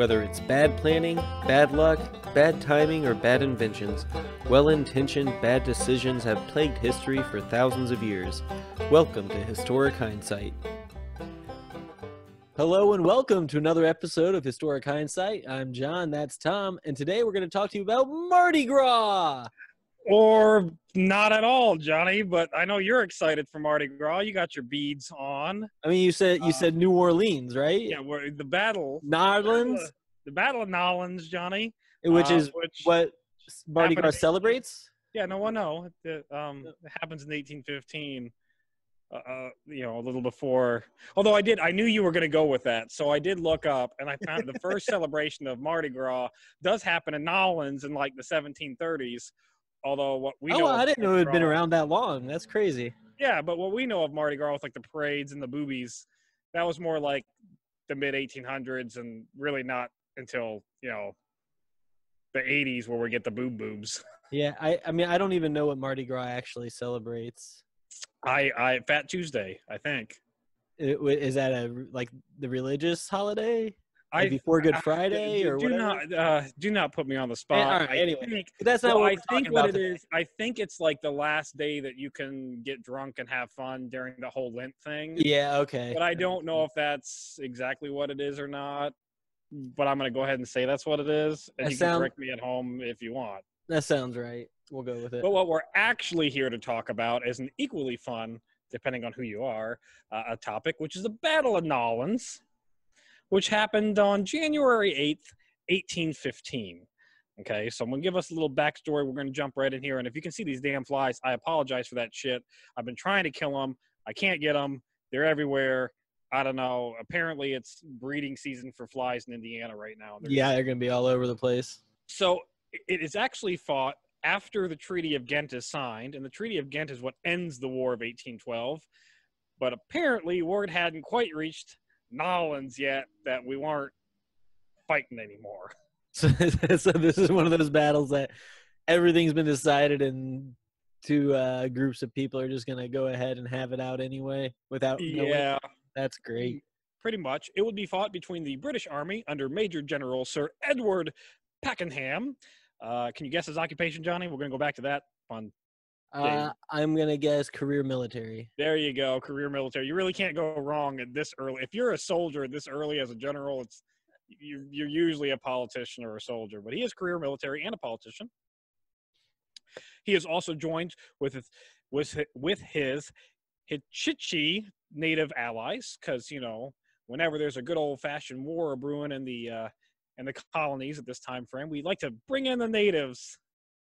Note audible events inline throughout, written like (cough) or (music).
Whether it's bad planning, bad luck, bad timing, or bad inventions, well intentioned bad decisions have plagued history for thousands of years. Welcome to Historic Hindsight. Hello and welcome to another episode of Historic Hindsight. I'm John, that's Tom, and today we're going to talk to you about Mardi Gras. Or not at all, Johnny. But I know you're excited for Mardi Gras. You got your beads on. I mean, you said you Uh, said New Orleans, right? Yeah, where the battle, Nolans, (laughs) the Battle of Nolans, Johnny. which uh, is which, what Mardi Gras celebrates. Yeah, no one know. It, um, it happens in 1815. Uh, uh, you know, a little before. Although I did, I knew you were going to go with that, so I did look up, and I found the first (laughs) celebration of Mardi Gras does happen in Nolans in like the 1730s. Although what we oh, I didn't know it had been around that long. That's crazy. Yeah, but what we know of Mardi Gras with like the parades and the boobies, that was more like the mid 1800s and really not until, you know, the 80s where we get the boob boobs. Yeah, I, I mean, I don't even know what Mardi Gras actually celebrates. I, I, Fat Tuesday, I think. It, is that a like the religious holiday I before Good Friday do, or do whatever? not uh, do not put me on the spot. all right, I anyway, think, That's not well, what I think what it today. is. I think it's like the last day that you can get drunk and have fun during the whole Lent thing. Yeah, okay. but I don't know if that's exactly what it is or not. But I'm going to go ahead and say that's what it is, and That you sound- can correct me at home if you want. That sounds right. We'll go with it. But what we're actually here to talk about is an equally fun, depending on who you are, uh, a topic, which is the Battle of Nolans, which happened on January 8th, 1815. Okay, so I'm gonna give us a little backstory. We're gonna jump right in here, and if you can see these damn flies, I apologize for that shit. I've been trying to kill them. I can't get them. They're everywhere. I don't know. Apparently, it's breeding season for flies in Indiana right now. They're yeah, they're gonna be all over the place. so it is actually fought after the Treaty of Ghent is signed, and the Treaty of Ghent is what ends the War of 1812. But apparently, word hadn't quite reached Nolans yet that we weren't fighting anymore. (laughs) So, (laughs) so this is one of those battles that everything's been decided, and two uh, groups of people are just gonna go ahead and have it out anyway without knowing. Yeah, That's great. pretty much. It would be fought between the British Army under Major General Sir Edward Pakenham. Uh, can you guess his occupation, Johnny? We're going to go back to that fun Uh, I'm gonna guess career military. There you go, career military. You really can't go wrong at this early. If you're a soldier this early as a general, it's you're, you're usually a politician or a soldier. But he is career military and a politician. He is also joined with his, with with his Hitchiti native allies, because you know whenever there's a good old fashioned war brewing in the uh, in the colonies at this time frame, we like to bring in the natives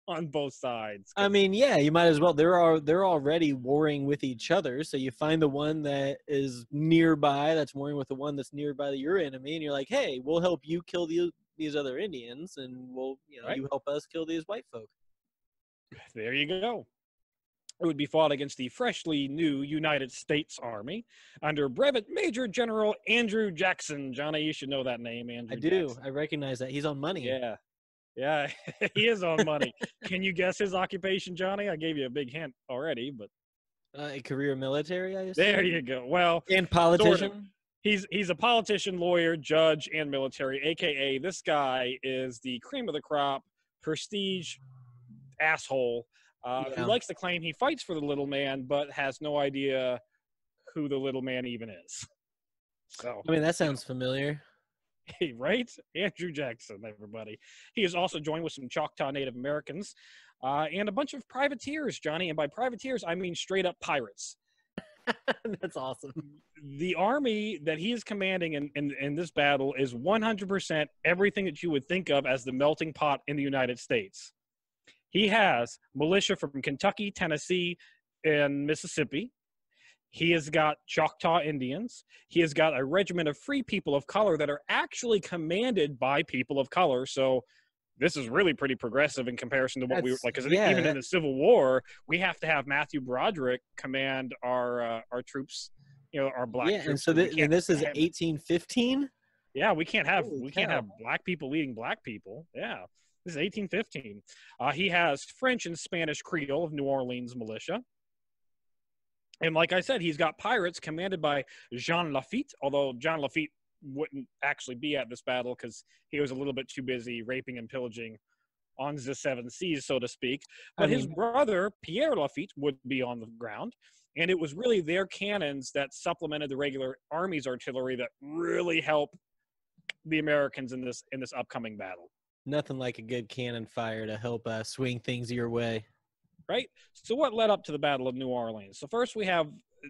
on both sides. I mean, yeah, you might as well. They're all they're already warring with each other, so you find the one that is nearby that's warring with the one that's nearby your enemy, and you're like, hey, we'll help you kill the, these other Indians, and we'll you know Right. you help us kill these white folk. There you go. It would be fought against the freshly new United States Army under Brevet Major General Andrew Jackson. Johnny, you should know that name, Andrew. I do. Jackson. I recognize that he's on money. Yeah. Yeah, (laughs) he is on money. Can you guess his occupation, Johnny? I gave you a big hint already, but Uh, a career military. I assume? there you go. Well, And politician. he's he's a politician, lawyer, judge, and military. AKA, this guy is the cream of the crop, prestige asshole uh, Yeah. who likes to claim he fights for the little man, but has no idea who the little man even is. So, I mean, that sounds familiar. (laughs) right? Andrew Jackson, everybody. He is also joined with some Choctaw Native Americans uh, and a bunch of privateers, Johnny. And by privateers, I mean straight up pirates. (laughs) That's awesome. the army that he is commanding in, in, in this battle is 100% everything that you would think of as the melting pot in the United States. He has militia from Kentucky, Tennessee, and Mississippi. He has got Choctaw Indians. He has got a regiment of free people of color that are actually commanded by people of color. So this is really pretty progressive in comparison to what we were like. Because yeah, even that- in the Civil War, we have to have Matthew Broderick command our uh, our troops. You know, our black yeah, and so We and this is 1815. yeah, we can't have Holy we can't have black people leading black people. Yeah, this is 1815. Uh, he has French and Spanish Creole of New Orleans militia. And like I said, he's got pirates commanded by Jean Lafitte, although Jean Lafitte wouldn't actually be at this battle because he was a little bit too busy raping and pillaging on the seven seas, so to speak. But I his brother Pierre Lafitte would be on the ground, and it was really their cannons that supplemented the regular army's artillery that really helped the Americans in this in this upcoming battle. Nothing like a good cannon fire to help uh, swing things your way. Right? So, what led up to the Battle of New Orleans? So, first we have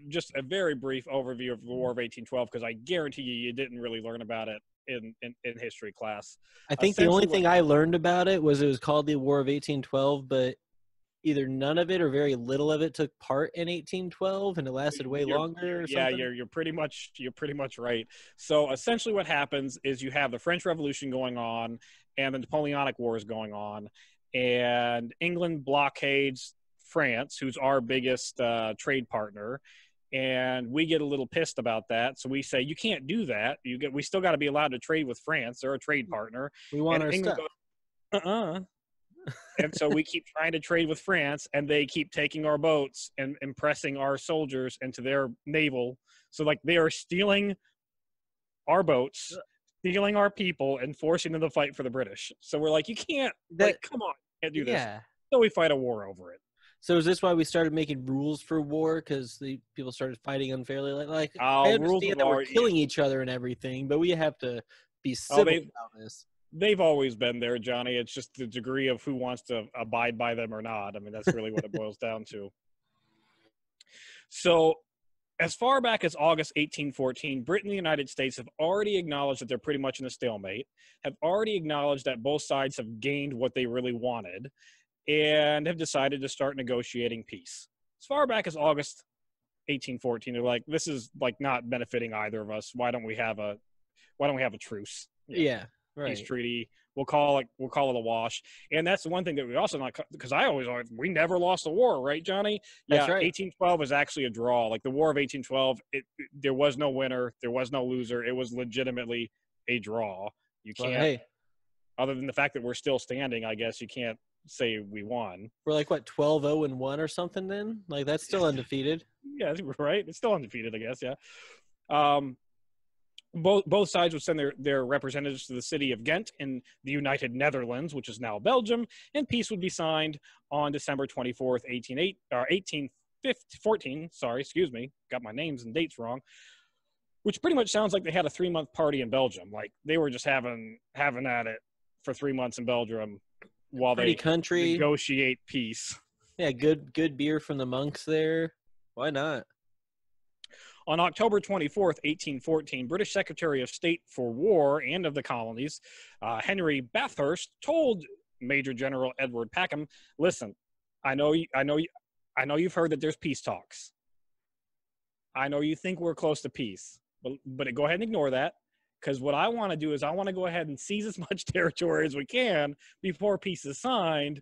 just a very brief overview of the War of 1812 because I guarantee you, you didn't really learn about it in, in, in history class. I think the only thing I learned about it was it was called the War of 1812, but either none of it or very little of it took part in 1812, and it lasted way You're- longer. Yeah, you're you're pretty much you're pretty much right. So essentially, what happens is you have the French Revolution going on and the Napoleonic Wars going on, and England blockades France, who's our biggest uh, trade partner. And we get a little pissed about that, so we say you can't do that. You get, we still got to be allowed to trade with France. They're a trade partner. we want and our England stuff. goes, uh-uh. and so we keep trying to trade with France, and they keep taking our boats and impressing our soldiers into their naval. So like they are stealing our boats, stealing our people, and forcing them to fight for the British. So we're like, you can't. like, come on, can't do this. yeah. So we fight a war over it. So is this why we started making rules for war? Because the people started fighting unfairly. Like, like Oh, I understand of that we're war, yeah. killing each other and everything, but we have to be Oh, civil they- about this. They've always been there, Johnny. It's just the degree of who wants to abide by them or not. I mean, that's really what it boils down to. So, as far back as August 1814, Britain and the United States have already acknowledged that they're pretty much in a stalemate, have already acknowledged that both sides have gained what they really wanted, and have decided to start negotiating peace. As far back as August 1814, they're like, this is like not benefiting either of us. Why don't we have a why don't we have a truce? Yeah, right. peace treaty. We'll call it we'll call it a wash. And that's the one thing that we also not because I always we never lost a war, right, Johnny? That's yeah, right. 1812 was actually a draw. Like the War of 1812, it, it- there was no winner, there was no loser. It was legitimately a draw. You can't, hey, other than the fact that we're still standing, I guess you can't say we won. we're like what 12 0 and 1 or something then? Like that's still (laughs) undefeated. Yeah, right. It's still undefeated, I guess. Yeah. Um, both both sides would send their, their representatives to the city of Ghent in the United Netherlands, which is now Belgium, and peace would be signed on December 24th, 188 or uh, 1814. Sorry, excuse me, got my names and dates wrong. Which pretty much sounds like they had a three month party in Belgium. Like they were just having having at it for three months in Belgium while Pretty they country. negotiate peace. Yeah, good good beer from the monks there. Why not? On October 24th, 1814, British Secretary of State for War and of the Colonies, uh, Henry Bathurst, told Major General Edward Pakenham, "Listen, I know, you, I know, you, I know you've heard that there's peace talks. I know you think we're close to peace, but but go ahead and ignore that." Because what I want to do is I want to go ahead and seize as (laughs) much territory as we can before peace is signed,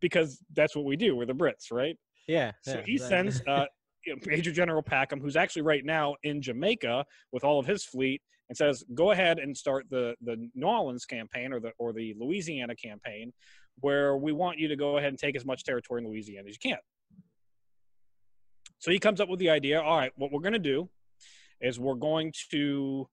because that's what we do. We're the Brits, right? Yeah. So yeah, he that- sends uh, (laughs) Major General Pakenham, who's actually right now in Jamaica with all of his fleet, and says, "Go ahead and start the the New Orleans campaign or the or the Louisiana campaign, where we want you to go ahead and take as much territory in Louisiana as you can." So he comes up with the idea. All right, what we're going to do is we're going to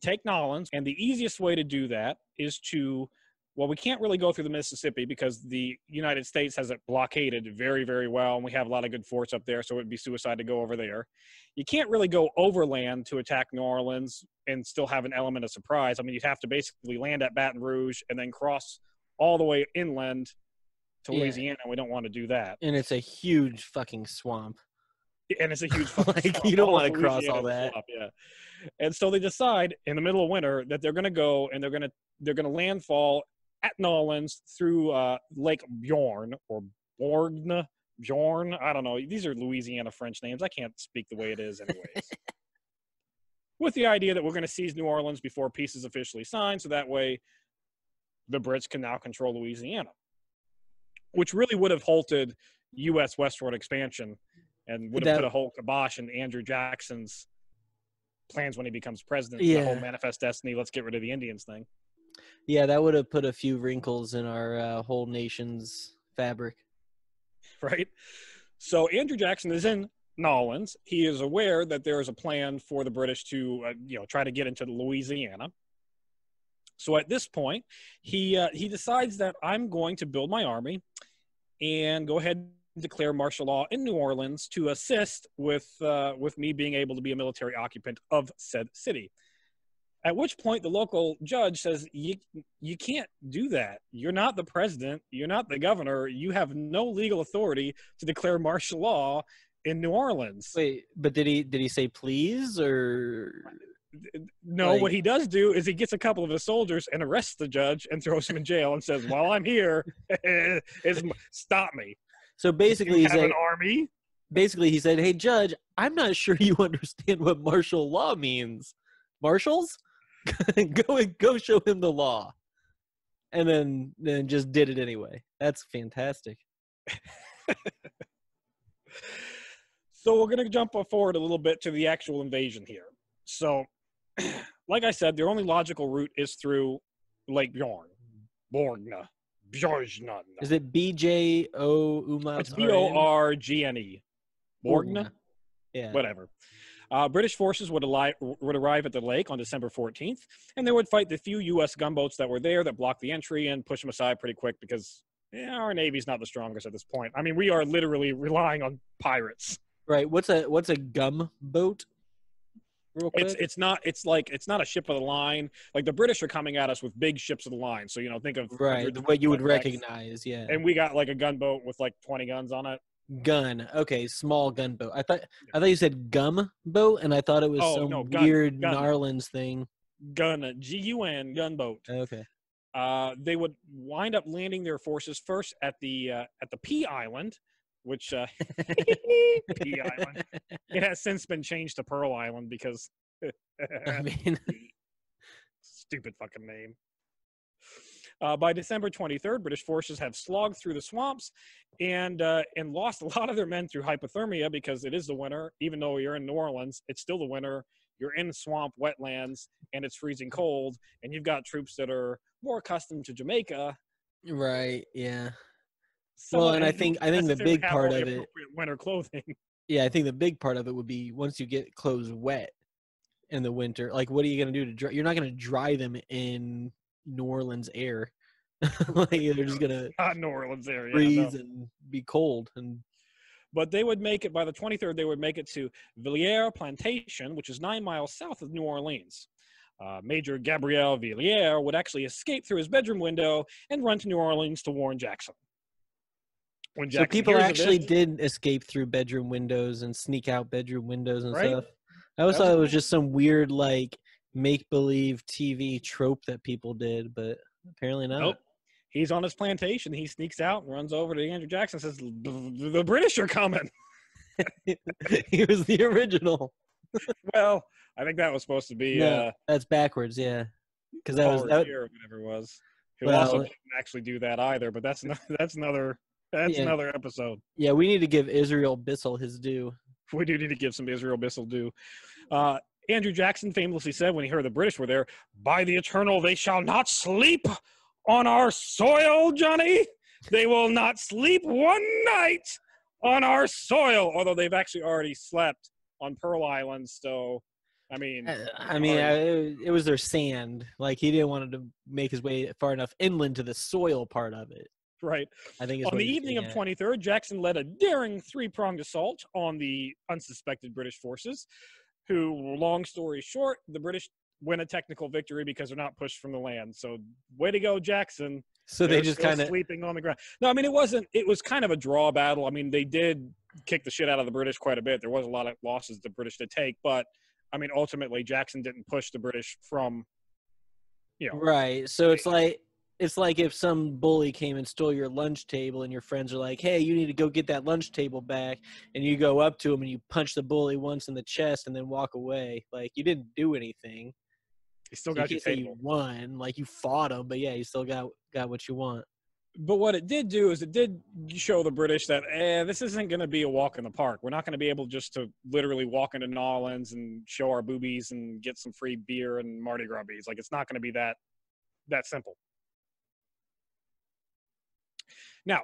take Nolens, and the easiest way to do that is to well, we can't really go through the Mississippi because the United States has it blockaded very, very well, and we have a lot of good forts up there, so it'd be suicide to go over there. You can't really go overland to attack New Orleans and still have an element of surprise. I mean, you'd have to basically land at Baton Rouge and then cross all the way inland to Yeah. Louisiana. We don't want to do that, and it's a huge fucking swamp. and it's a huge (laughs) fucking Like, swamp. you don't wanna cross all that. swamp, yeah. And so they decide in the middle of winter that they're going to go and they're going to they're going to landfall at Nolens through uh, Lake Bjorn or Borgne Bjorn. I don't know. These are Louisiana French names. I can't speak the way it is, anyways. (laughs) With the idea that we're going to seize New Orleans before peace is officially signed, so that way the Brits can now control Louisiana, which really would have halted U.S. westward expansion and would have That- put a whole kibosh in Andrew Jackson's plans when he becomes president. The whole manifest destiny, let's get rid of the Indians thing. Yeah, that would have put a few wrinkles in our uh, whole nation's fabric. right? So Andrew Jackson is in Nolans, he is aware that there is a plan for the British to, uh, you know, try to get into Louisiana. So at this point, he uh, he decides that I'm going to build my army and go ahead and declare martial law in New Orleans to assist with uh, with me being able to be a military occupant of said city. At which point, the local judge says, "You you can't do that. You're not the president. You're not the governor. You have no legal authority to declare martial law in New Orleans." Wait, but did he did he say please or No, Like- what he does do is he gets a couple of his soldiers and arrests the judge and throws him in jail and says, "While I'm here, (laughs) is stop me." so basically You he have an army. basically he said, "Hey judge, I'm not sure (laughs) you understand what martial law means. Marshals, (laughs) go and go show him the law." And then then just did it anyway. That's fantastic. (laughs) So we're going to jump forward a little bit to the actual invasion here. So, (clears throat) like I said, their only logical route is through Lake Bjorn, Borgna, Bjorgna. Is it B J O Umlaut? It's B O R G N E, Borgna. Yeah. whatever. Uh, British forces would, ali- would arrive at the lake on December 14th, and they would fight the few U.S. gunboats that were there that blocked the entry and push them aside pretty quick because yeah, our navy's not the strongest at this point. I mean, we are literally relying on pirates. Right. What's a what's a gum boat? Real quick. It's it's not it's like it's not a ship of the line. Like the British are coming at us with big ships of the line. So you know, think of right. 100 What you would recognize. Yeah. And we got like a gunboat with like 20 guns on it. Gun. Okay, small gunboat. I thought I thought you said gum boat, and I thought it was Oh, some no, gun, weird gun. Narlands thing. Gun G U N gunboat. Okay. Uh, they would wind up landing their forces first at the uh, at the P Island, which uh, (laughs) P Island. It has since been changed to Pearl Island because (laughs) I mean, (laughs) stupid fucking name. Uh, by December 23rd, British forces have slogged through the swamps and uh, and lost (laughs) a lot of their men through hypothermia because it is the winter. Even though you're in New Orleans, it's still the winter. You're in swamp wetlands and it's freezing cold, and you've got troops that are more accustomed to Jamaica. right? Yeah. Some Well, and I think- I think the big part of it- winter clothing. (laughs) Yeah, I think the big part of it would be once you get clothes wet in the winter. Like, what are you gonna do to dry? You're not gonna dry them in New Orleans air. (laughs) (laughs) like they're just gonna Not New Orleans area. no. freeze and be cold. And but they would make it by the 23rd they would make it to villiers plantation which is nine miles south of new orleans uh, major gabriel villiers would actually escape through his bedroom window and run to new orleans to warn jackson when so people actually this- did escape through bedroom windows and sneak out bedroom windows and Right. stuff. I always thought it was just some weird like make believe TV trope that people did, but apparently not. Nope. he's on his plantation he sneaks out and runs over to andrew jackson and says "The- british are coming (laughs) (laughs) he was the original. well i think that was supposed to be No, uh that's backwards, yeah. Because that was that, Revere or whatever it was who Well, also didn't actually do that either but that's no, (laughs) that's another that's Yeah. another episode yeah. We need to give Israel Bissell his due. we do need to give some Israel Bissell due. Uh, Andrew Jackson famously said when he heard the British were there, "By the eternal, they shall not sleep on our soil, Johnny. They will not sleep one night on our soil." Although they've actually already slept on Pearl Island, so I mean, I mean, already- it, it was their sand. Like he didn't want to make his way far enough inland to the soil part of it. right. I think On the evening of 23rd, Jackson led a daring three-pronged assault on the unsuspected British forces, who, long story short, the British win a technical victory because they're not pushed from the land. So, way to go, Jackson. So they They're just kind of sleeping on the ground. No, I mean it wasn't. It was kind of a draw battle. I mean they did kick the shit out of the British quite a bit. There was a lot of losses the British to take, but I mean ultimately Jackson didn't push the British from. You know, right. So it's like it's like if some bully came and stole your lunch table, and your friends are like, "Hey, you need to go get that lunch table back," and you go up to him and you punch the bully once in the chest and then walk away. Like you didn't do anything. he still So you got your say you won. Like you fought him, but yeah, you still got got what you want. But what it did do is it did show the British that eh, this isn't going to be a walk in the park. We're not going to be able just to literally walk into New Orleans and show our boobies and get some free beer and Mardi Gras beads. Like it's not going to be that that simple. Now,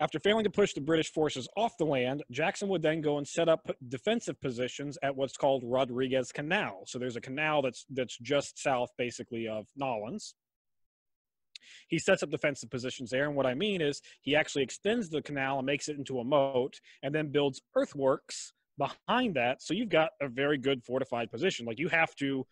After failing to push the British forces off the land, Jackson would then go and set up defensive positions at what's called Rodriguez Canal. So there's a canal that's that's just south, basically, of Nolens. He sets up defensive positions there, and what I mean is he actually extends the canal and makes it into a moat, and then builds earthworks behind that. So you've got a very good fortified position. Like you have to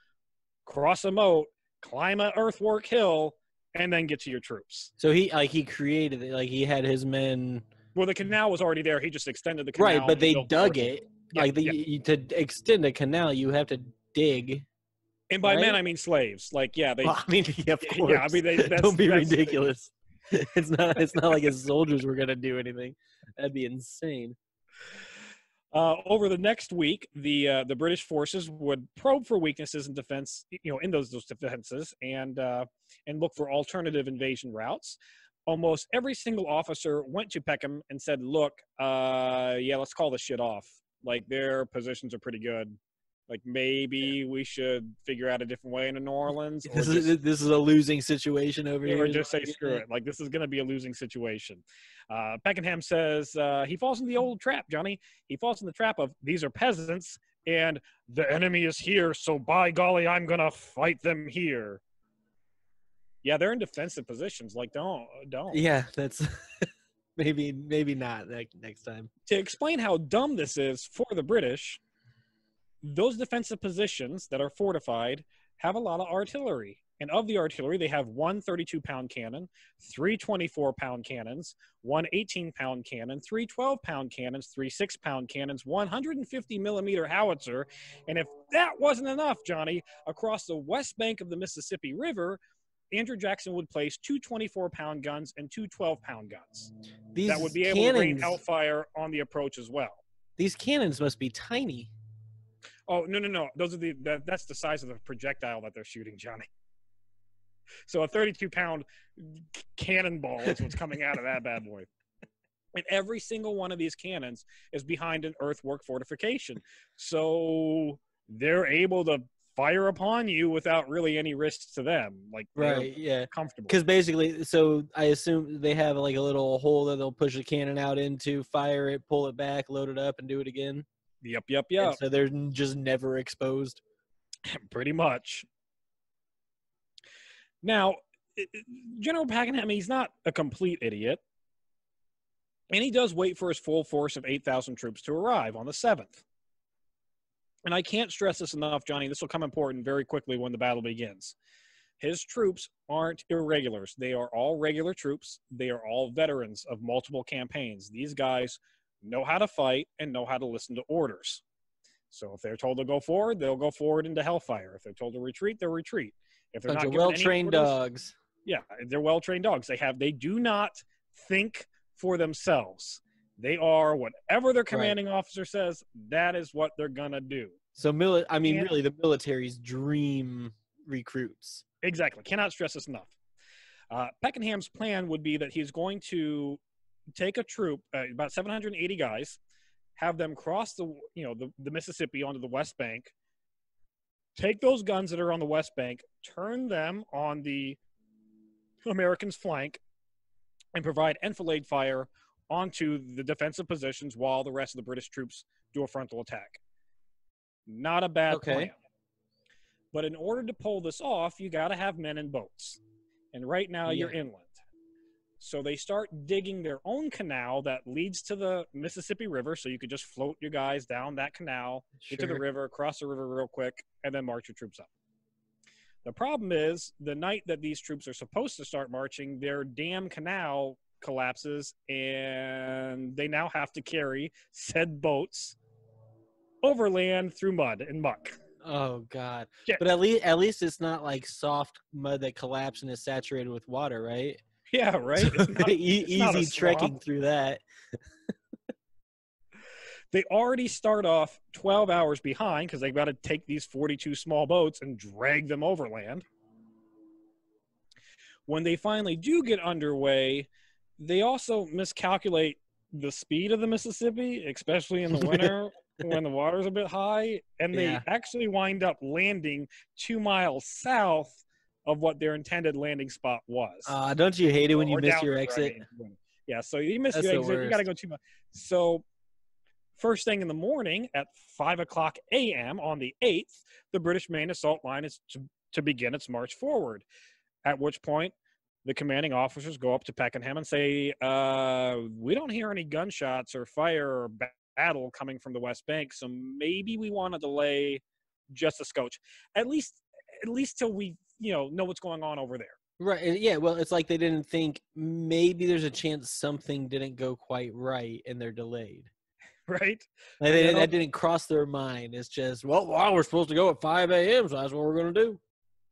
cross a moat, climb an earthwork hill, and then get to your troops. So he like he created it, like he had his men. Well, the canal was already there. He just extended the canal. Right, but they dug earthworks. it. Yeah, like the, yeah. you, to extend a canal, you have to dig. And by men. I mean slaves. Like, yeah, they. Well, I mean, yeah, of course. (laughs) yeah, I mean, they, that's, Don't be ridiculous. (laughs) It's not. It's not like his (laughs) soldiers were gonna do anything. That'd be insane. Uh, over the next week, the uh, the British forces would probe for weaknesses in defense, you know, in those those defenses, and uh, and look for alternative invasion routes. Almost every single officer went to Pakenham and said, "Look, uh, yeah, let's call this shit off. Like their positions are pretty good. Like maybe we should figure out a different way into New Orleans, or This just, is this is a losing situation over here. or just say screw it. Like this is going to be a losing situation. Uh, Pakenham says uh, he falls in the old trap, Johnny. He falls in the trap of these are peasants and the enemy is here, so by golly, I'm going to fight them here. Yeah, they're in defensive positions. Like don't don't. Yeah, that's (laughs) maybe maybe not like next time. To explain how dumb this is for the British, those defensive positions that are fortified have a lot of artillery. And of the artillery, they have one 32 pound cannon, three 24 pound cannons, one 18 pound cannon, three 12 pound cannons, three 6 pound cannons, 150 millimeter howitzer. And if that wasn't enough, Johnny, across the west bank of the Mississippi River, Andrew Jackson would place two 24 pound guns and two 12 pound guns These that would be able cannons, to rain hellfire on the approach as well. These cannons must be tiny. Oh no no no! Those are the that, that's the size of the projectile that they're shooting, Johnny. So a 32 pound cannonball is what's coming out of that bad boy. And every single one of these cannons is behind an earthwork fortification, so they're able to fire upon you without really any risks to them. Like Right. Yeah. comfortable. Because basically, so I assume they have like a little hole that they'll push the cannon out into, fire it, pull it back, load it up, and do it again. Yep yep And yep. So they're just never exposed. (laughs) pretty much. Now, General Pakenham, he's not a complete idiot. And he does wait for his full force of 8,000 troops to arrive on the 7th. And I can't stress this enough, Johnny. This will come important very quickly when the battle begins. His troops aren't irregulars. They are all regular troops. They are all veterans of multiple campaigns. These guys know how to fight and know how to listen to orders. So if they're told to go forward, they'll go forward into hellfire. If they're told to retreat, they'll retreat. If they're Bunch not of given any well-trained orders- dogs. yeah, they're well-trained dogs. They have they do not think for themselves. They are whatever their commanding officer says, that is what they're gonna do. So, mili- I mean, And- really, the military's dream recruits. Exactly. Cannot stress this enough. Uh, Pakenham's plan would be that he's going to take a troop, uh, about 780 guys, have them cross the you know the, the Mississippi onto the West Bank, take those guns that are on the West Bank, turn them on the Americans' flank, and provide enfilade fire onto the defensive positions while the rest of the British troops do a frontal attack. Not a bad Okay. plan. But in order to pull this off, you got to have men in boats. And right now you're Yeah. inland. So they start digging their own canal that leads to the Mississippi River. So you could just float your guys down that canal, get to the river, cross the river real quick, and then march your troops up. The problem is the night that these troops are supposed to start marching, their damn canal collapses and they now have to carry said boats overland through mud and muck. Oh God! Yeah. But at least, at least it's not like soft mud that collapsed and is saturated with water, right? Yeah, right. (laughs) Not- E- it's not a easy trekking through that. they already start off 12 hours behind because they've got to take these 42 small boats and drag them overland. When they finally do get underway, they also miscalculate the speed of the Mississippi, especially in the (laughs) winter when the water's a bit high, and they Yeah. actually wind up landing two miles south of what their intended landing spot was. Uh, don't you hate it when you Or miss your exit? Yeah, so you miss That's your exit. You got to go too much. So, first thing in the morning at 5 o'clock a.m. on the 8th, the British main assault line is to, to begin its march forward. At which point, the commanding officers go up to Pakenham and say, uh, We don't hear any gunshots or fire or battle coming from the West Bank, so maybe we want to delay just a scotch. At least, at least till we, you know, know what's going on over there. Right. Yeah. Well, it's like they didn't think maybe there's a chance something didn't go quite right and they're delayed. (laughs) Right? Like they, that didn't cross their mind. It's just, well, wow, we're supposed to go at 5 a.m., so that's what we're going to do.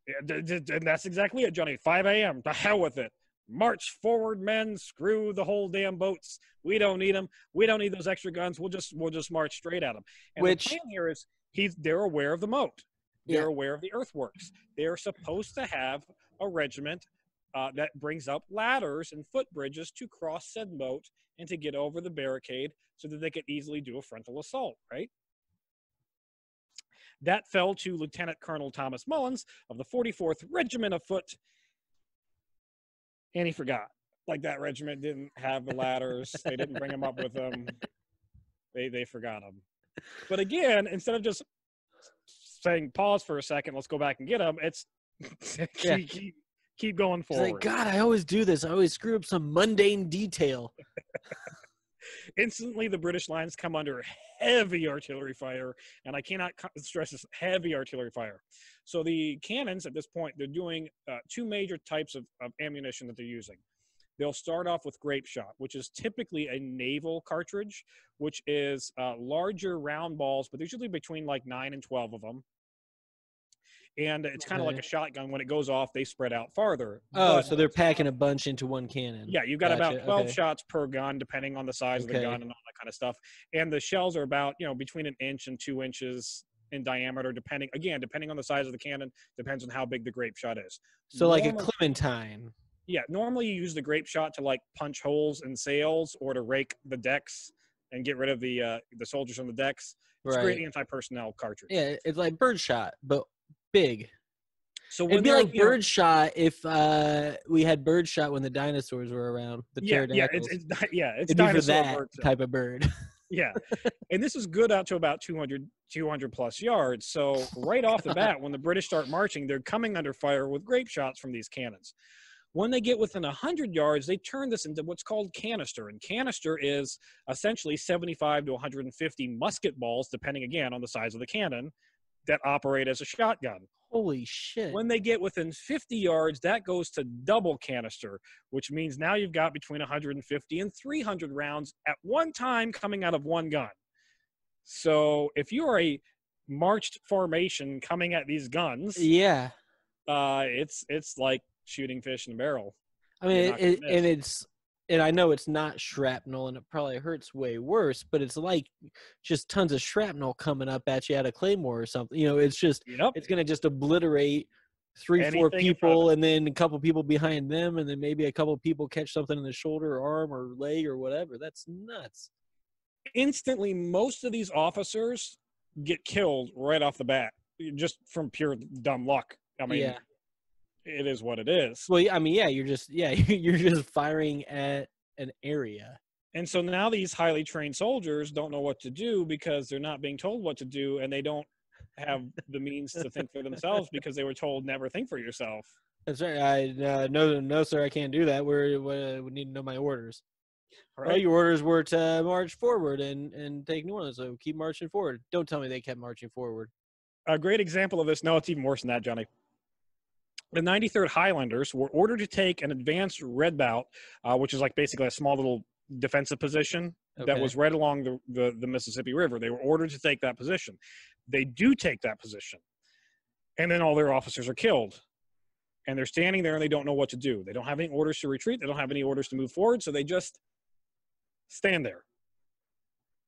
Yeah, and that's exactly it, Johnny. 5 a.m. To hell with it. March forward, men. Screw the whole damn boats. We don't need them. We don't need those extra guns. We'll just we'll just march straight at them. And Which- the plan here is he's they're aware of the moat. They're Yeah. aware of the earthworks. They're supposed to have a regiment uh, that brings up ladders and footbridges to cross said moat and to get over the barricade so that they could easily do a frontal assault. Right. That fell to Lieutenant Colonel Thomas Mullins of the 44th Regiment of Foot. And he forgot. Like that regiment didn't have the ladders. they didn't bring them up with them. (laughs) They they forgot them. But again, instead of just saying pause for a second, let's go back and get them. It's keep, (laughs) Yeah. keep, keep going forward. like, God, I always do this. I always screw up some mundane detail. (laughs) Instantly, the British lines come under heavy artillery fire, and I cannot stress this: heavy artillery fire. So the cannons at this point, they're doing uh, two major types of, of ammunition that they're using. They'll start off with grape shot, which is typically a naval cartridge, which is uh, larger round balls, but there's usually between like nine and twelve of them. And it's kind of like a shotgun. When it goes off, they spread out farther. Oh, But- so they're packing a bunch into one cannon. yeah, you've got about 12 okay. shots per gun, depending on the size of the gun and all that kind of stuff. And the shells are about, you know, between an inch and two inches in diameter, depending, again, depending on the size of the cannon, depends on how big the grape shot is. So like a Clementine. Yeah, normally you use the grape shot to like punch holes in sails or to rake the decks and get rid of the uh, the soldiers on the decks. It's a great anti-personnel cartridge. Yeah, it's like birdshot, but big. So It'd be like birdshot if uh, we had birdshot when the dinosaurs were around. The yeah, yeah, it's, it's yeah, it's It'd be for that type of bird. (laughs) Yeah. and this is good out to about 200, 200 plus yards. So, right off the (laughs) bat, when the British start marching, they're coming under fire with grape shots from these cannons. When they get within 100 yards, they turn this into what's called canister. And canister is essentially 75 to 150 musket balls, depending again on the size of the cannon, that operate as a shotgun. Holy shit! When they get within 50 yards, that goes to double canister, which means now you've got between 150 and 300 rounds at one time coming out of one gun. So if you are a marched formation coming at these guns, yeah, uh, it's it's like shooting fish in a barrel. I mean, it, not gonna it, and it's and I know it's not shrapnel, and it probably hurts way worse. But it's like just tons of shrapnel coming up at you at a claymore or something. You know, it's just Yep. it's gonna just obliterate three, four Anything of people, and then a couple people behind them, and then maybe a couple people catch something in the shoulder, or arm, or leg, or whatever. That's nuts. Instantly, most of these officers get killed right off the bat, just from pure dumb luck. I mean, yeah. It is what it is. Well, I mean, yeah, you're just yeah, (laughs) you're just firing at an area. And so now these highly trained soldiers don't know what to do because they're not being told what to do and they don't have the means to think for themselves because they were told never think for yourself. That's right. I uh, no, no, sir, I can't do that. We're we we need to know my orders. Well, Right? your orders were to march forward and and take New Orleans. So keep marching forward. Don't tell me they kept marching forward. A great example of this, no, it's even worse than that, Johnny. The 93rd Highlanders were ordered to take an advanced redoubt, uh, which is like basically a small little defensive position that was right along the, the, the Mississippi River. They were ordered to take that position. They do take that position. And then all their officers are killed. And they're standing there and they don't know what to do. They don't have any orders to retreat. They don't have any orders to move forward. So they just stand there.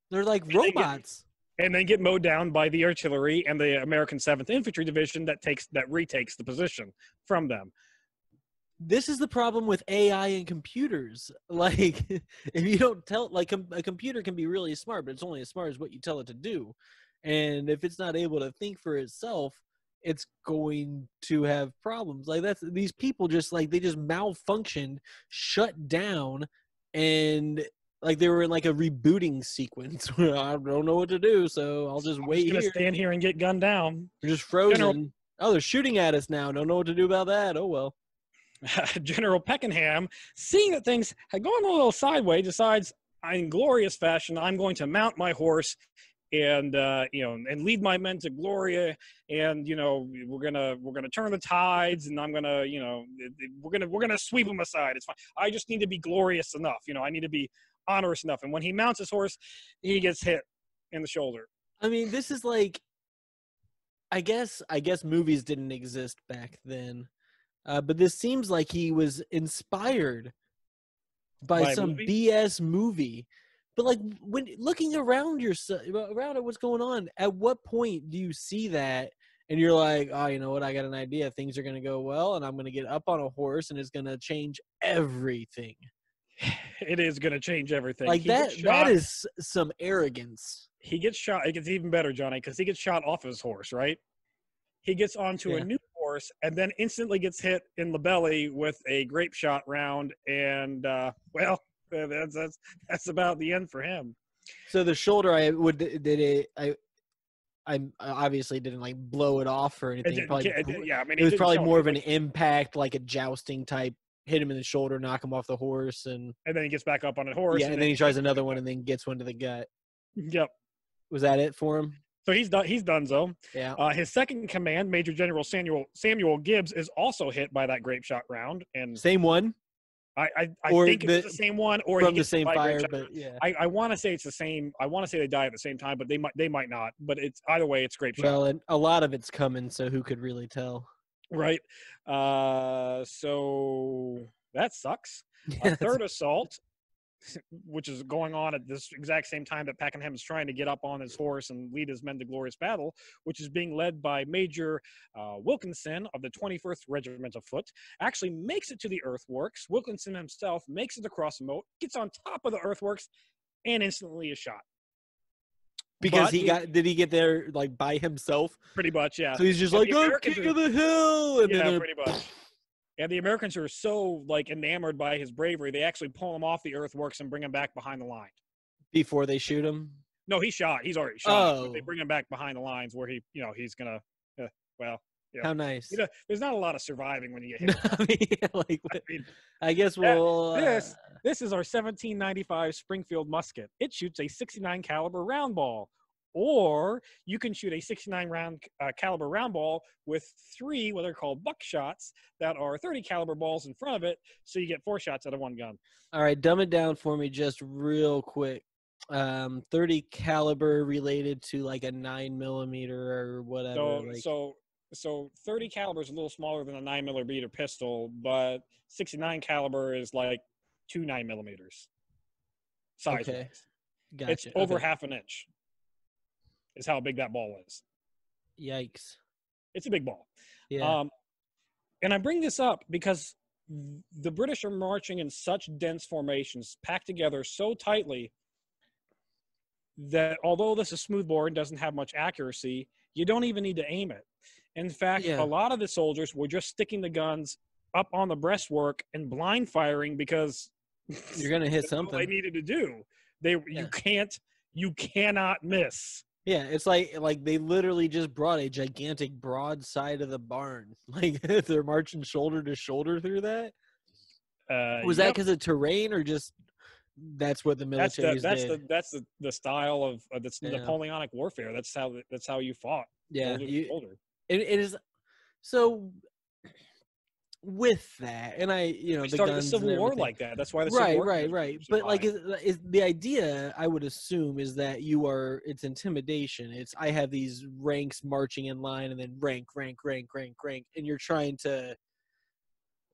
They're like robots. And then get mowed down by the artillery and the American 7th Infantry Division that takes that retakes the position from them. This is the problem with AI and computers. (laughs) Like, if you don't tell, like, a computer can be really smart, but it's only as smart as what you tell it to do. And if it's not able to think for itself, it's going to have problems. Like that's these people just like they just malfunctioned, shut down and like they were in like a rebooting sequence. (laughs) where I don't know what to do, so I'll just I'm wait just here. stand here and get gunned down. We're just frozen. General- Oh, they're shooting at us now. Don't know what to do about that. Oh well. (laughs) General Pakenham, seeing that things had gone a little sideways, decides in glorious fashion, I'm going to mount my horse and uh, you know and lead my men to glory and you know we're gonna we're gonna turn the tides and i'm gonna you know we're gonna we're gonna sweep them aside it's fine i just need to be glorious enough you know i need to be honorous enough and when he mounts his horse he gets hit in the shoulder I mean, this is like, I guess, I guess movies didn't exist back then, uh, but this seems like he was inspired by, By some movie? BS movie. But like, when looking around yourself, around at what's going on, at what point do you see that? And you're like, oh, you know what? I got an idea. Things are going to go well, and I'm going to get up on a horse, and it's going to change everything. (laughs) it is going to change everything Like He that. That is some arrogance. he gets shot. It gets even better, Johnny, because he gets shot off his horse, right? He gets onto Yeah. a new horse and then instantly gets hit in the belly with a grape shot round, and uh, well, (laughs) that's that's that's about the end for him. So the shoulder, I would did it. I, I obviously didn't like blow it off or anything. didn't Probably, it- yeah, I mean, it was probably more of an impact, like a jousting type. Hit him in the shoulder, knock him off the horse, and and then he gets back up on a horse. yeah, and then he tries another one, and then gets one to the gut. Yep. Was that it for him? So he's done. He's done. So Yeah. uh, his second command, Major General Samuel Samuel Gibbs, is also hit by that grape shot round, and Same one I I, I think the- it's the same one, or from the same fire, but yeah. I, I want to say it's the same. I want to say they die at the same time, but they might they might not. But it's either way, it's grape shot, Well, and a lot of it's coming, so who could really tell? Right? Uh, so that sucks. A (laughs) third assault, which is going on at this exact same time that Pakenham is trying to get up on his horse and lead his men to glorious battle, which is being led by Major uh, Wilkinson of the 21st Regiment of Foot, actually makes it to the earthworks. Wilkinson himself makes it across the moat, gets on top of the earthworks, and instantly is shot. Because but he got. Did he get there like by himself? Pretty much, yeah. So he's just Yeah, like, the king are- of the hill," and yeah, then pretty much. And the Americans are so like enamored by his bravery, they actually pull him off the earthworks and bring him back behind the line. before they shoot him. No, he's shot. He's already shot. But they Oh. bring him back behind the lines where he, you know, he's gonna. Uh, well, Yeah. How nice. you know, there's not a lot of surviving when you get (laughs) hit. I mean, (laughs) like, I mean, I guess we'll. uh, this this is our 1795 Springfield musket. It shoots a 69 caliber round ball, or you can shoot a 69 round uh, caliber round ball with three what are called buckshots that are 30 caliber balls in front of it, so you get four shots out of one gun. All right, dumb it down for me just real quick. Um, 30 caliber related to like a nine millimeter or whatever. So like, so so 30 caliber is a little smaller than a nine millimeter pistol, but 69 caliber is like two nine millimeters size. Okay. gotcha. It's over okay. half an inch. Is how big that ball is. Yikes. It's a big ball. Yeah. Um, and I bring this up because the British are marching in such dense formations, packed together so tightly that although this is smoothbore and doesn't have much accuracy, you don't even need to aim it. In fact, Yeah. a lot of the soldiers were just sticking the guns up on the breastwork and blind firing because (laughs) You're gonna hit something. they needed to do. They Yeah. you can't you cannot miss. Yeah, it's like like they literally just brought a gigantic broadside of the barn. (laughs) Like they're marching shoulder to shoulder through that. Uh, Was that because of terrain or just that's what the military that's the that's the that's the, the style of uh, that's Yeah. Napoleonic warfare. That's how that's how you fought. yeah, you, shoulder. it, it is. So with that, and I, you know, We the started the Civil War like that. That's why the Civil right War right right but like is, is the idea i would assume is that you are it's intimidation it's i have these ranks marching in line and then rank rank rank rank rank and you're trying to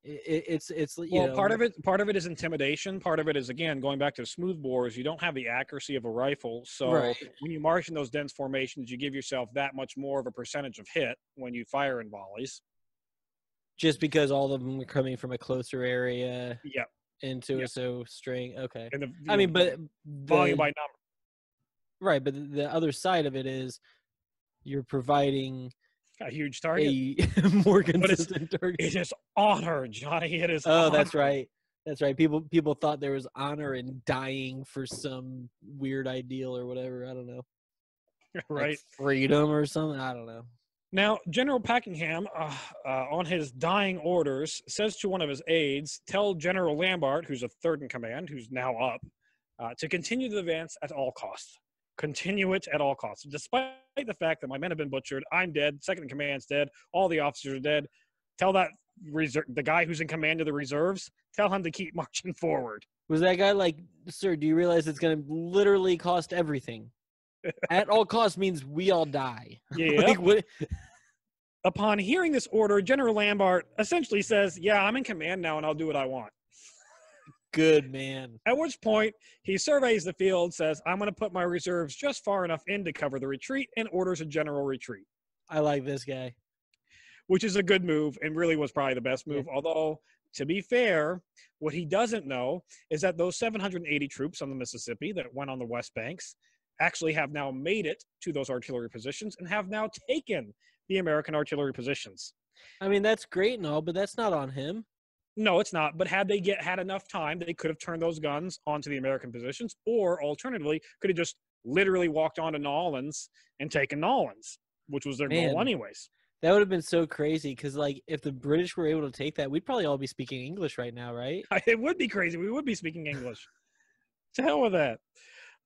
it, it's it's you well, know, part of it part of it is intimidation. Part of it is again going back to smooth bores. You don't have the accuracy of a rifle, so Right. when you march in those dense formations, you give yourself that much more of a percentage of hit when you fire in volleys. just because all of them are coming from a closer area Yeah, into Yeah. a so string okay and the, i you mean but volume the- by number. right but the other side of it is you're providing A huge target. a (laughs) more consistent target It is honor, Johnny. It is. oh that's right That's right. People people thought there was honor in dying for some weird ideal or whatever. I don't know. (laughs) Like right. freedom or something. I don't know. Now, General Pakenham, uh, uh, on his dying orders, says to one of his aides, Tell General Lambert, who's a third in command, who's now up, uh, to continue the advance at all costs. Continue it at all costs. Despite the fact that my men have been butchered, I'm dead, second in command's dead, all the officers are dead. Tell that reserve, the guy who's in command of the reserves, tell him to keep (laughs) marching forward. Was that guy like, sir? Do you realize it's going to literally cost everything? (laughs) At all costs means we all die. (laughs) Yeah. like, what, Upon hearing this order, General Lambert essentially says, Yeah, I'm in command now and I'll do what I want. Good man. At which point, he surveys the field, says, I'm going to put my reserves just far enough in to cover the retreat, and orders a general retreat, I like this guy. which is a good move and really was probably the best move. Although, to be fair, what he doesn't know is that those 780 troops on the Mississippi that went on the West Banks actually have now made it to those artillery positions and have now taken the American artillery positions. I mean, that's great and all, but that's not on him. No, it's not. But had they get had enough time, they could have turned those guns onto the American positions, or alternatively, could have just literally walked onto Nolans and taken Nolans, which was their goal anyways. That would have been so crazy because, like, if the British were able to take that, we'd probably all be speaking English right now, right? (laughs) It would be crazy. We would be speaking English. to hell with that.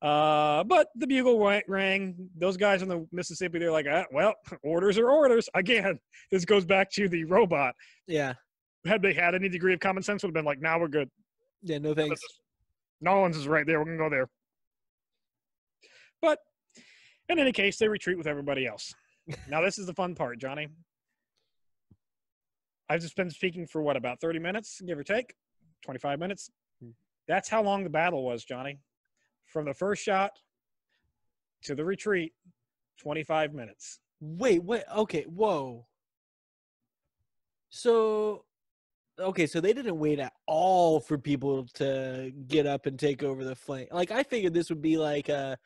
Uh, but the bugle rang. Those guys on the Mississippi, they're like, ah, well, (laughs) orders are orders. Again, this goes back to the robot. Yeah. Had they had any degree of common sense, would have been like, now we're good. Yeah. No thanks. Nolans is right there. We're going to go there. But in any case, they retreat with everybody else. (laughs) now, this is the fun part, Johnny. I've just been speaking for what, about 30 minutes, give or take? 25 minutes? Hmm. That's how long the battle was, Johnny. From the first shot to the retreat, 25 minutes. Wait. Wait. Okay. Whoa. So, okay. So they didn't wait at all for people to get up and take over the flank. Like I figured this would be like a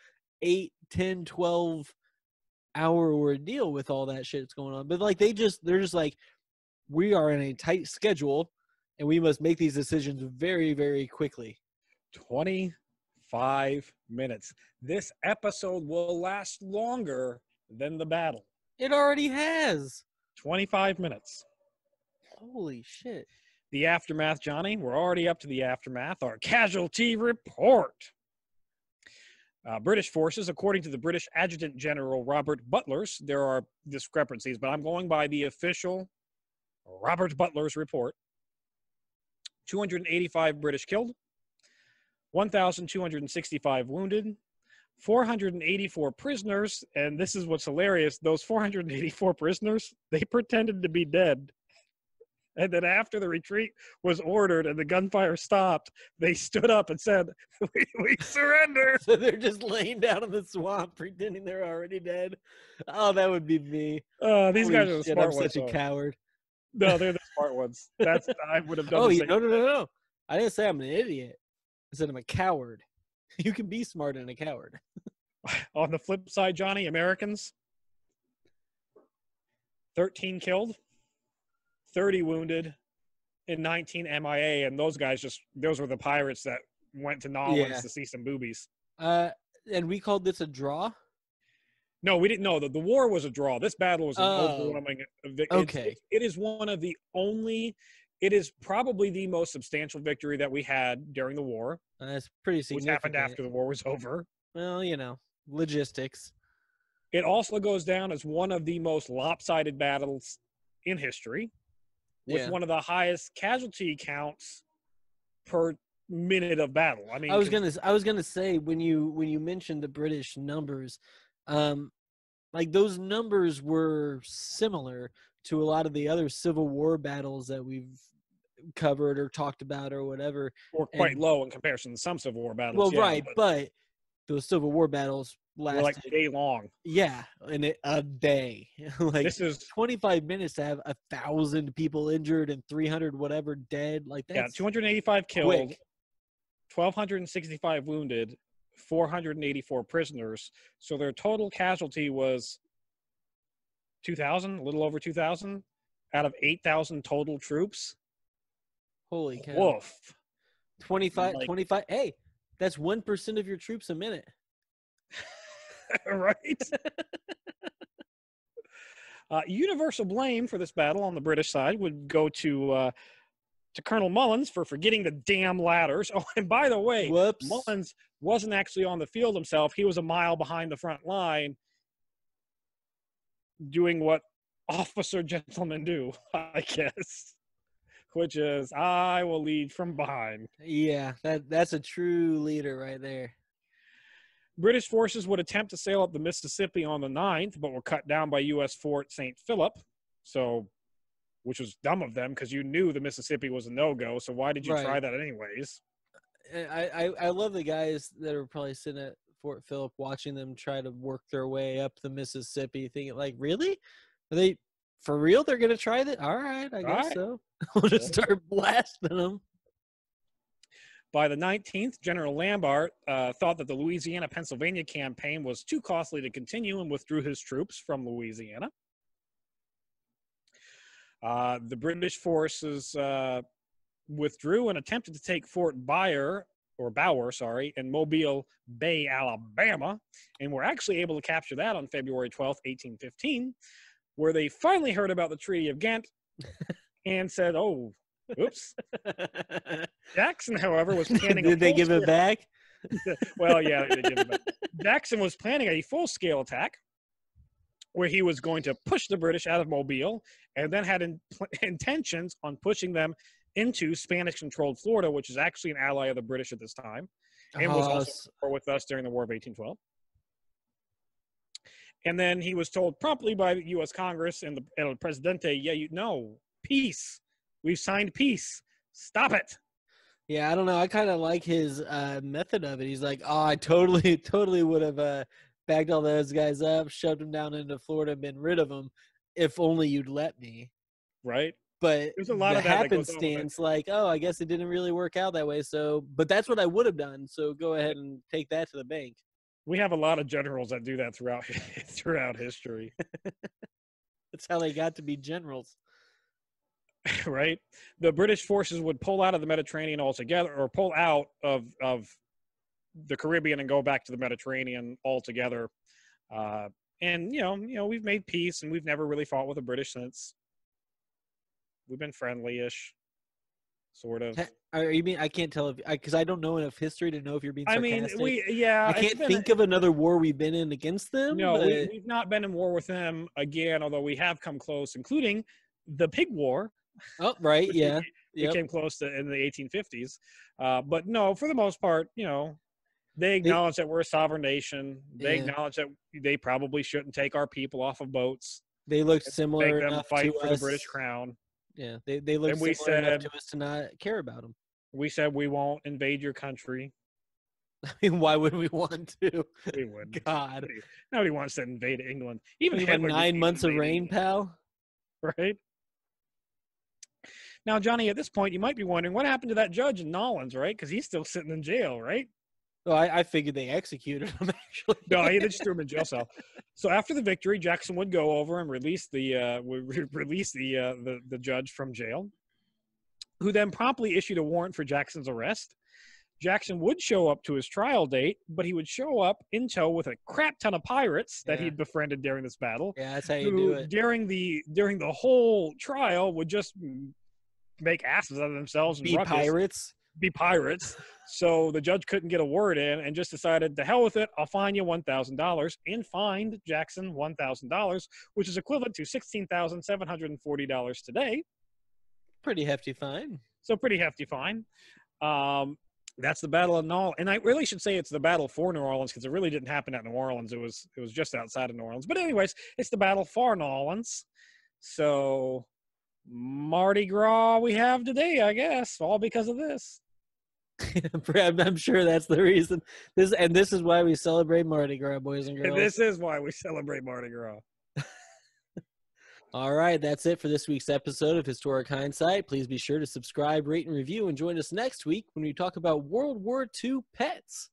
8, 10, 12 hour ordeal with all that shit that's going on. But like they just they're just like we are in a tight schedule and we must make these decisions very very quickly. 25 minutes. This episode will last longer than the battle. It already has. 25 minutes. Holy shit. The aftermath, Johnny. We're already up to the aftermath. Our casualty report. Uh, British forces, according to the British Adjutant General Robert Butler's, there are discrepancies, but I'm going by the official Robert Butler's report. 285 British killed, 1,265 wounded, 484 prisoners, and this is what's hilarious. Those 484 prisoners, they pretended to be dead. And then after the retreat was ordered and the gunfire stopped, they stood up and said, (laughs) "We, we surrender." (laughs) So they're just laying down in the swamp pretending they're already dead. Oh, that would be me. Uh, these Holy guys are the shit, smart I'm ones. such a coward. No, (laughs) they're the smart ones. That's I would have done. Oh, the same no, no, no, no. I didn't say I'm an idiot. I said I'm a coward. You can be smart and a coward. On the flip side, Johnny, Americans, 13 killed, 30 wounded, and 19 MIA. And those guys just, those were the pirates that went to Nolans Yeah. to see some boobies. Uh, and we called this a draw. No, we didn't know. that the war was a draw. This battle was an Oh. overwhelming. it's- Okay. it's- it is one of the only, it is probably the most substantial victory that we had during the war, Uh, That's pretty which significant. happened after the war was (laughs) over. Well, you know, logistics. It also goes down as one of the most lopsided battles in history, with Yeah. one of the highest casualty counts per minute of battle. I mean, I was gonna I was gonna say when you when you mentioned the British numbers, um, like those numbers were similar to a lot of the other Civil War battles that we've covered or talked about or whatever. or quite and- low in comparison to some Civil War battles. Well, yeah, right, but but those Civil War battles lasted like day long. yeah, in a- a day. (laughs) like This is 25 minutes to have a thousand people injured and 300 whatever dead. Like yeah, 285 killed, quick. 1,265 wounded, 484 prisoners. So their total casualty was 2,000, a little over 2,000 out of 8,000 total troops. holy cow. Woof. 25, Like- 25. Hey, that's 1% of your troops a minute. (laughs) right? uh, universal blame for this battle on the British side would go to uh, to Colonel Mullins for forgetting the damn ladders. (laughs) Oh, and by the way, Whoops. Mullins wasn't actually on the field himself. He was a mile behind the front line doing what officer gentlemen do, (laughs) I guess, which is I will lead from behind. Yeah, that that's a true leader right there. British forces would attempt to sail up the Mississippi on the 9th, but were cut down by U.S. Fort St. Philip. So, which was dumb of them because you knew the Mississippi was a no go. So, why did you try that anyways? I, I I love the guys that are probably sitting at Fort Philip watching them try to work their way up the Mississippi, thinking like, really? Are they for real? They're gonna try that? All right, I guess Alright. so. (laughs) we'll just start blasting them. By the 19th, General Lambert uh, thought that the Louisiana Pennsylvania campaign was too costly to continue and withdrew his troops from Louisiana. Uh, the British forces uh, withdrew and attempted to take Fort Byer or Bower, sorry, in Mobile Bay, Alabama, and were actually able to capture that on February 12th, 1815, where they finally heard about the Treaty of Ghent (laughs) and said, "Oh, oops." (laughs) Jackson, however, was (laughs) planning. a Did they give it back? (laughs) well, yeah, they did give it back. Jackson was planning a full-scale attack where he was going to push the British out of Mobile, and then had in, intentions on pushing them into Spanish-controlled Florida, which is actually an ally of the British at this time, and was Oh, also with us during the War of 1812. And then he was told promptly by the U.S. Congress and the El Presidente, "Yeah, you know, peace. We've signed peace. Stop it." Yeah, I don't know. I kind of like his uh, method of it. He's like, oh, I totally, (laughs) totally would have uh, bagged all those guys up, shoved them down into Florida, and been rid of them if only you'd let me. Right? But There's a lot the of that that goes on with it. happenstance, like, oh, I guess it didn't really work out that way. So, but that's what I would have done. So go ahead and take that to the bank. We have a lot of generals that do that throughout (laughs) throughout history, (laughs) That's how they got to be generals. (laughs) right? The British forces would pull out of the Mediterranean altogether, or pull out of of the Caribbean and go back to the Mediterranean altogether. Uh, and you know, you know, we've made peace, and we've never really fought with the British since. We've been friendly-ish, sort of. Are you mean I can't tell if because I don't know enough history to know if you're being I mean, we yeah. I can't think of another war we've been in against them. No, but- we, we've not been in war with them again, although we have come close, including the Pig War, oh, right, (laughs) yeah, we yep. came close to in the 1850s. Uh, but no, for the most part, you know, they acknowledge that we're a sovereign nation. They Yeah. acknowledge that they probably shouldn't take our people off of boats, They look make similar them enough fight for us. the British crown. Yeah, they they look And we similar enough said- to us to not care about them. We said we won't invade your country. (laughs) I mean, why would we want to? We would. God, Nobody wants to invade England. Even We Hitler nine months of rain, England, pal. right? Now, Johnny, at this point, you might be wondering what happened to that judge in Nolens, right? Because he's still sitting in jail, right? Well, I, I figured they executed him. (laughs) Actually, No, he just threw him in jail cell. So after the victory, Jackson would go over and release the uh, re- release the, uh, the the judge from jail, who then promptly issued a warrant for Jackson's arrest. Jackson would show up to his trial date, but he would show up in tow with a crap ton of pirates that Yeah. he'd befriended during this battle. yeah, that's how you do it. during the during the whole trial would just make asses out of themselves and Be ruckus pirates. be pirates. So the judge couldn't get a word in and just decided, to hell with it, I'll fine you $1,000 and fined Jackson $1,000, which is equivalent to $16,740 today. Pretty hefty fine. So pretty hefty fine. Um, that's the Battle of New Orleans. And I really should say it's the battle for New Orleans because it really didn't happen at New Orleans. It was it was just outside of New Orleans. But anyways, it's the battle for New Orleans. So Mardi Gras we have today, I guess, all because of this. (laughs) I'm sure that's the reason. This and this is why we celebrate Mardi Gras, boys and And girls. this is why we celebrate Mardi Gras. (laughs) All right, that's it for this week's episode of Historic Hindsight. Please be sure to subscribe, rate, and review, and join us next week when we talk about World War II pets.